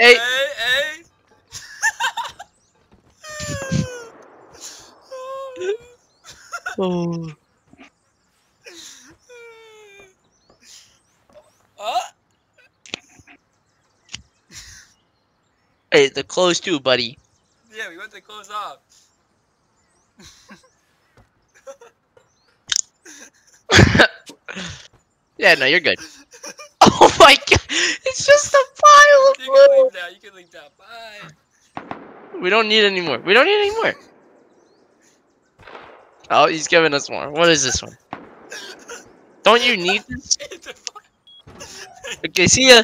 Hey. Hey, hey. Oh. oh, Hey, the clothes too, buddy. yeah, we went to close off. yeah, no, you're good. You can leave now. Bye. We don't need any more. We don't need any more. Oh, he's giving us more. What is this one? Don't you need this? Okay, see ya.